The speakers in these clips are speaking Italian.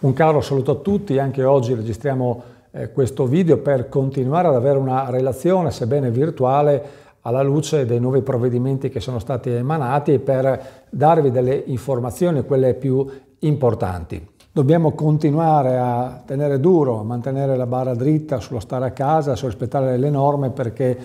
Un caro saluto a tutti, anche oggi registriamo eh, questo video per continuare ad avere una relazione, sebbene virtuale, alla luce dei nuovi provvedimenti che sono stati emanati e per darvi delle informazioni, quelle più importanti. Dobbiamo continuare a tenere duro, a mantenere la barra dritta sullo stare a casa, sul rispettare le norme perché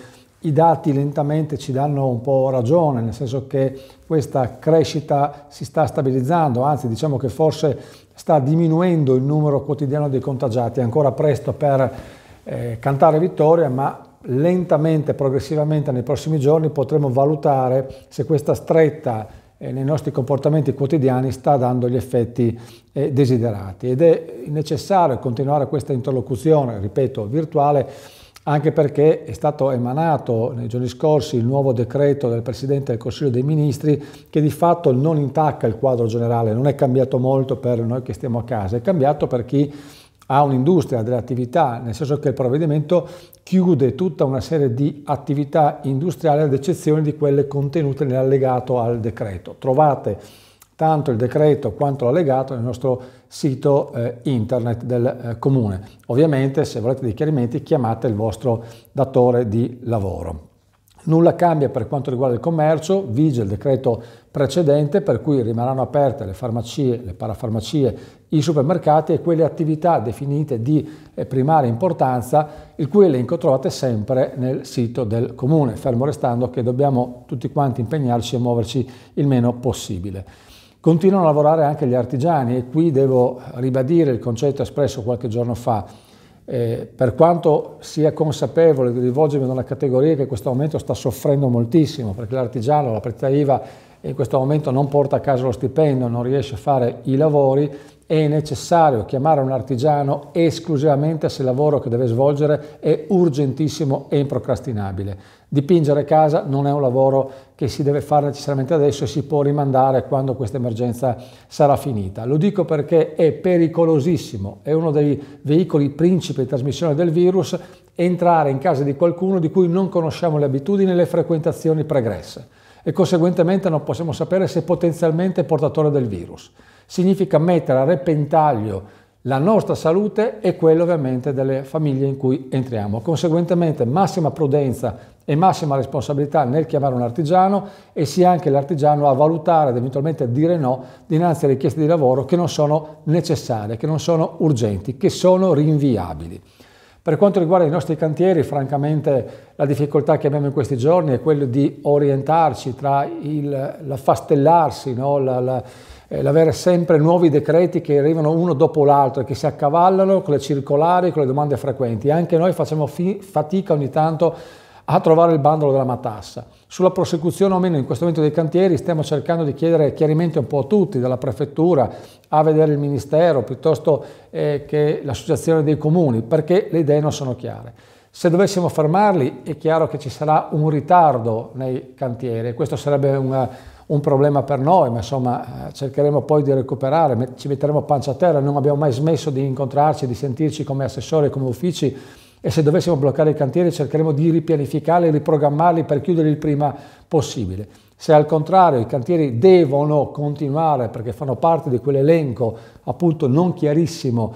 i dati lentamente ci danno un po' ragione, nel senso che questa crescita si sta stabilizzando, anzi diciamo che forse sta diminuendo il numero quotidiano dei contagiati, è ancora presto per eh, cantare vittoria, ma lentamente, progressivamente nei prossimi giorni potremo valutare se questa stretta eh, nei nostri comportamenti quotidiani sta dando gli effetti eh, desiderati. Ed è necessario continuare questa interlocuzione, ripeto, virtuale anche perché è stato emanato nei giorni scorsi il nuovo decreto del Presidente del Consiglio dei Ministri che di fatto non intacca il quadro generale, non è cambiato molto per noi che stiamo a casa, è cambiato per chi ha un'industria, delle attività, nel senso che il provvedimento chiude tutta una serie di attività industriali ad eccezione di quelle contenute nell'allegato al decreto. Trovate tanto il decreto quanto l'allegato nel nostro sito eh, internet del eh, comune. Ovviamente se volete dei chiarimenti chiamate il vostro datore di lavoro. Nulla cambia per quanto riguarda il commercio, vige il decreto precedente per cui rimarranno aperte le farmacie, le parafarmacie, i supermercati e quelle attività definite di eh, primaria importanza, il cui elenco trovate sempre nel sito del comune, fermo restando che dobbiamo tutti quanti impegnarci a muoverci il meno possibile. Continuano a lavorare anche gli artigiani e qui devo ribadire il concetto espresso qualche giorno fa. Eh, per quanto sia consapevole di rivolgermi ad una categoria che in questo momento sta soffrendo moltissimo, perché l'artigiano, la prezza IVA in questo momento non porta a casa lo stipendio, non riesce a fare i lavori, è necessario chiamare un artigiano esclusivamente se il lavoro che deve svolgere è urgentissimo e improcrastinabile. Dipingere casa non è un lavoro che si deve fare necessariamente adesso e si può rimandare quando questa emergenza sarà finita. Lo dico perché è pericolosissimo, è uno dei veicoli principi di trasmissione del virus, entrare in casa di qualcuno di cui non conosciamo le abitudini e le frequentazioni pregresse e conseguentemente non possiamo sapere se potenzialmente è portatore del virus significa mettere a repentaglio la nostra salute e quella ovviamente delle famiglie in cui entriamo. Conseguentemente massima prudenza e massima responsabilità nel chiamare un artigiano e sia anche l'artigiano a valutare ed eventualmente dire no dinanzi a richieste di lavoro che non sono necessarie, che non sono urgenti, che sono rinviabili. Per quanto riguarda i nostri cantieri, francamente la difficoltà che abbiamo in questi giorni è quella di orientarci tra l'affastellarsi, no? la, la l'avere sempre nuovi decreti che arrivano uno dopo l'altro e che si accavallano con le circolari, con le domande frequenti. Anche noi facciamo fatica ogni tanto a trovare il bandolo della matassa. Sulla prosecuzione o meno in questo momento dei cantieri stiamo cercando di chiedere chiarimenti un po' a tutti, dalla prefettura a vedere il ministero piuttosto eh, che l'associazione dei comuni, perché le idee non sono chiare. Se dovessimo fermarli è chiaro che ci sarà un ritardo nei cantieri questo sarebbe una, un problema per noi, ma insomma eh, cercheremo poi di recuperare, ci metteremo pancia a terra, non abbiamo mai smesso di incontrarci, di sentirci come assessori, come uffici e se dovessimo bloccare i cantieri cercheremo di ripianificarli, riprogrammarli per chiuderli il prima possibile. Se al contrario i cantieri devono continuare perché fanno parte di quell'elenco appunto non chiarissimo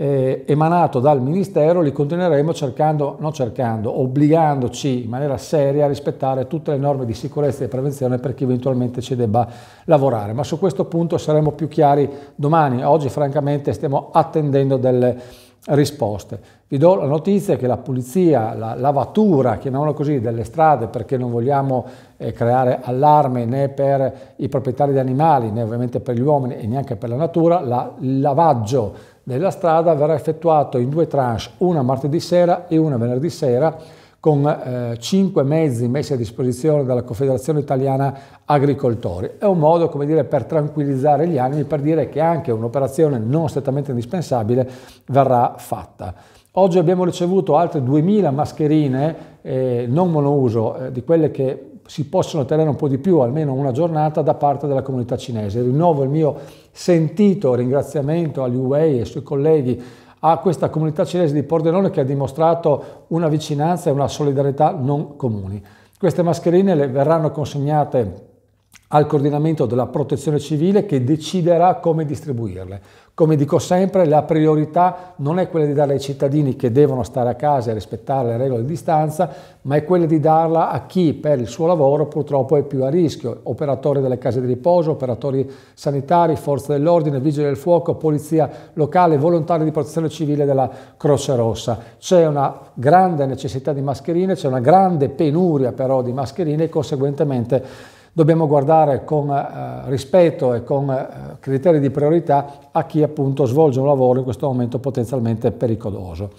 eh, emanato dal Ministero, li continueremo cercando, non cercando, obbligandoci in maniera seria a rispettare tutte le norme di sicurezza e prevenzione per chi eventualmente ci debba lavorare. Ma su questo punto saremo più chiari domani. Oggi francamente stiamo attendendo delle risposte. Vi do la notizia che la pulizia, la lavatura, chiamiamola così, delle strade, perché non vogliamo eh, creare allarme né per i proprietari di animali, né ovviamente per gli uomini e neanche per la natura, la, il lavaggio della strada verrà effettuato in due tranche, una martedì sera e una venerdì sera, con eh, cinque mezzi messi a disposizione dalla Confederazione Italiana Agricoltori. È un modo, come dire, per tranquillizzare gli animi, per dire che anche un'operazione non strettamente indispensabile verrà fatta. Oggi abbiamo ricevuto altre 2000 mascherine eh, non monouso, eh, di quelle che si possono tenere un po' di più, almeno una giornata, da parte della comunità cinese. Rinnovo il mio sentito ringraziamento agli UEI e ai suoi colleghi a questa comunità cinese di Pordenone che ha dimostrato una vicinanza e una solidarietà non comuni. Queste mascherine le verranno consegnate al coordinamento della protezione civile che deciderà come distribuirle. Come dico sempre, la priorità non è quella di darla ai cittadini che devono stare a casa e rispettare le regole di distanza, ma è quella di darla a chi per il suo lavoro purtroppo è più a rischio, operatori delle case di riposo, operatori sanitari, forze dell'ordine, vigili del fuoco, polizia locale, volontari di protezione civile della Croce Rossa. C'è una grande necessità di mascherine, c'è una grande penuria però di mascherine e conseguentemente dobbiamo guardare con eh, rispetto e con eh, criteri di priorità a chi appunto svolge un lavoro in questo momento potenzialmente pericoloso.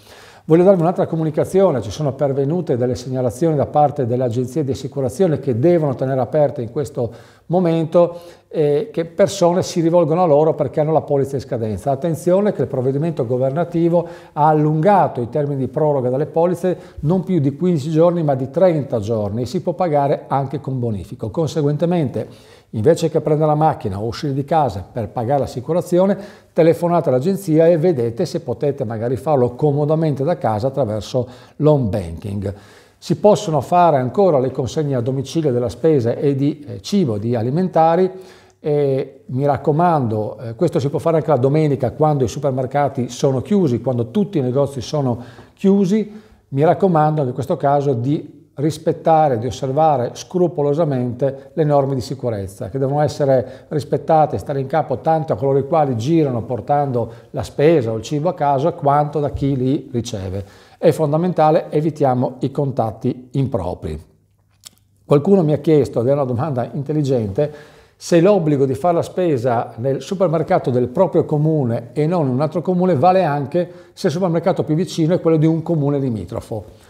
Voglio darvi un'altra comunicazione, ci sono pervenute delle segnalazioni da parte delle agenzie di assicurazione che devono tenere aperte in questo momento e che persone si rivolgono a loro perché hanno la polizza in scadenza. Attenzione che il provvedimento governativo ha allungato i termini di proroga delle polizze non più di 15 giorni ma di 30 giorni e si può pagare anche con bonifico. Conseguentemente Invece che prendere la macchina o uscire di casa per pagare l'assicurazione, telefonate all'agenzia e vedete se potete magari farlo comodamente da casa attraverso l'home banking. Si possono fare ancora le consegne a domicilio della spesa e di eh, cibo, di alimentari, e mi raccomando, eh, questo si può fare anche la domenica quando i supermercati sono chiusi, quando tutti i negozi sono chiusi, mi raccomando anche in questo caso di rispettare, di osservare scrupolosamente le norme di sicurezza, che devono essere rispettate e stare in capo tanto a coloro i quali girano portando la spesa o il cibo a casa, quanto da chi li riceve. È fondamentale, evitiamo i contatti impropri. Qualcuno mi ha chiesto, ed è una domanda intelligente, se l'obbligo di fare la spesa nel supermercato del proprio comune e non in un altro comune vale anche se il supermercato più vicino è quello di un comune limitrofo.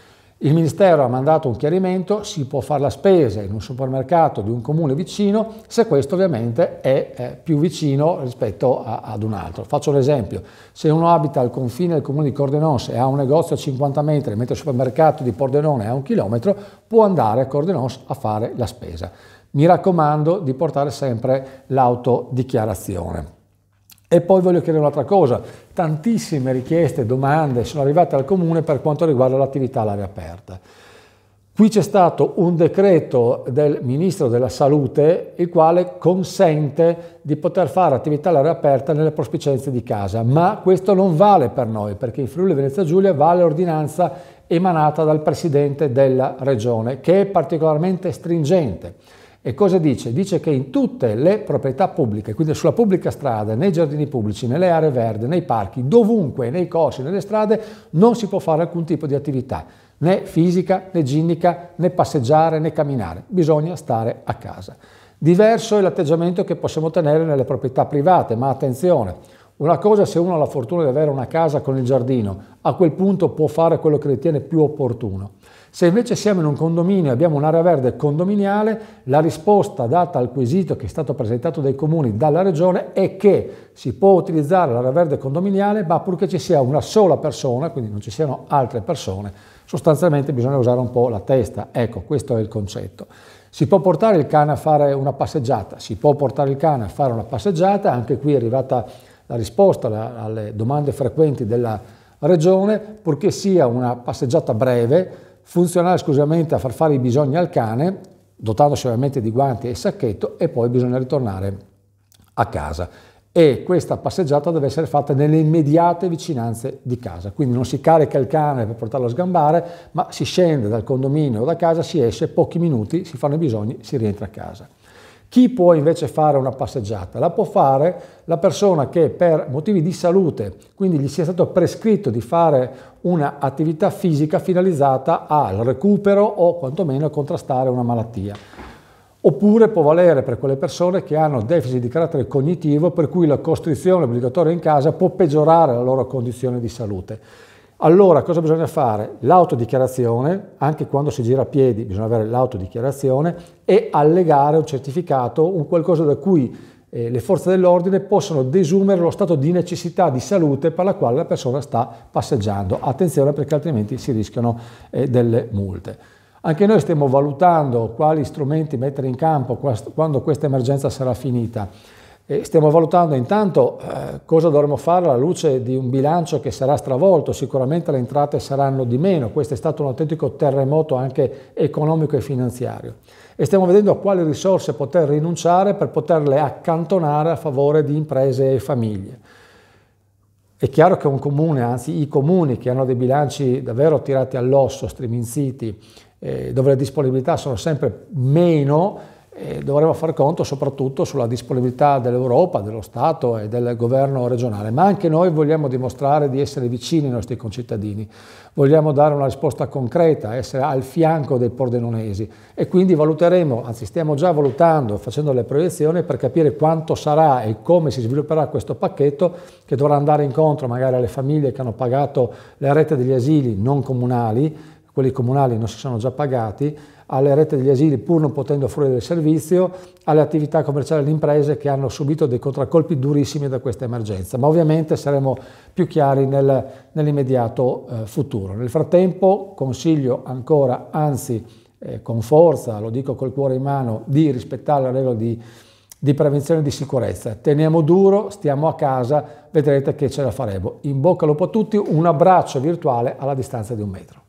Il Ministero ha mandato un chiarimento, si può fare la spesa in un supermercato di un comune vicino se questo ovviamente è, più vicino rispetto a, ad un altro. Faccio un esempio, se uno abita al confine del comune di Cordenons e ha un negozio a 50 metri mentre il supermercato di Pordenone è a un chilometro, può andare a Cordenons a fare la spesa. Mi raccomando di portare sempre l'autodichiarazione. E poi voglio chiedere un'altra cosa, tantissime richieste, domande sono arrivate al Comune per quanto riguarda l'attività all'aria aperta. Qui c'è stato un decreto del Ministro della Salute il quale consente di poter fare attività all'aria aperta nelle prospicienze di casa, ma questo non vale per noi perché in Friuli Venezia Giulia vale ordinanza emanata dal Presidente della Regione che è particolarmente stringente. E cosa dice? Dice che in tutte le proprietà pubbliche, quindi sulla pubblica strada, nei giardini pubblici, nelle aree verdi, nei parchi, dovunque, nei corsi, nelle strade, non si può fare alcun tipo di attività, né fisica, né ginnica, né passeggiare, né camminare. Bisogna stare a casa. Diverso è l'atteggiamento che possiamo tenere nelle proprietà private, ma attenzione, una cosa se uno ha la fortuna di avere una casa con il giardino, a quel punto può fare quello che ritiene più opportuno. Se invece siamo in un condominio e abbiamo un'area verde condominiale, la risposta data al quesito che è stato presentato dai comuni dalla regione è che si può utilizzare l'area verde condominiale ma purché ci sia una sola persona, quindi non ci siano altre persone. Sostanzialmente bisogna usare un po' la testa, ecco questo è il concetto. Si può portare il cane a fare una passeggiata, si può portare il cane a fare una passeggiata, anche qui è arrivata la risposta alle domande frequenti della regione, purché sia una passeggiata breve, funzionale esclusivamente a far fare i bisogni al cane, dotandosi ovviamente di guanti e sacchetto, e poi bisogna ritornare a casa. E questa passeggiata deve essere fatta nelle immediate vicinanze di casa, quindi non si carica il cane per portarlo a sgambare, ma si scende dal condominio o da casa, si esce, pochi minuti, si fanno i bisogni, si rientra a casa. Chi può invece fare una passeggiata? La può fare la persona che per motivi di salute, quindi gli sia stato prescritto di fare un'attività fisica finalizzata al recupero o quantomeno a contrastare una malattia. Oppure può valere per quelle persone che hanno deficit di carattere cognitivo per cui la costrizione obbligatoria in casa può peggiorare la loro condizione di salute. Allora cosa bisogna fare? L'autodichiarazione, anche quando si gira a piedi bisogna avere l'autodichiarazione e allegare un certificato, un qualcosa da cui eh, le forze dell'ordine possono desumere lo stato di necessità di salute per la quale la persona sta passeggiando. Attenzione perché altrimenti si rischiano eh, delle multe. Anche noi stiamo valutando quali strumenti mettere in campo quando questa emergenza sarà finita. E stiamo valutando intanto eh, cosa dovremo fare alla luce di un bilancio che sarà stravolto, sicuramente le entrate saranno di meno, questo è stato un autentico terremoto anche economico e finanziario. E stiamo vedendo a quali risorse poter rinunciare per poterle accantonare a favore di imprese e famiglie. È chiaro che un comune, anzi i comuni che hanno dei bilanci davvero tirati all'osso, striminziti, eh, dove le disponibilità sono sempre meno, e dovremo far conto soprattutto sulla disponibilità dell'Europa, dello Stato e del governo regionale, ma anche noi vogliamo dimostrare di essere vicini ai nostri concittadini, vogliamo dare una risposta concreta, essere al fianco dei pordenonesi. E quindi valuteremo, anzi stiamo già valutando, facendo le proiezioni per capire quanto sarà e come si svilupperà questo pacchetto che dovrà andare incontro magari alle famiglie che hanno pagato le rete degli asili non comunali, quelli comunali non si sono già pagati, alle rete degli asili pur non potendo offrire del servizio, alle attività commerciali e alle imprese che hanno subito dei contraccolpi durissimi da questa emergenza. Ma ovviamente saremo più chiari nel, nell'immediato eh, futuro. Nel frattempo consiglio ancora, anzi eh, con forza, lo dico col cuore in mano, di rispettare le regole di, di prevenzione e di sicurezza. Teniamo duro, stiamo a casa, vedrete che ce la faremo. In bocca al lupo a tutti, un abbraccio virtuale alla distanza di un metro.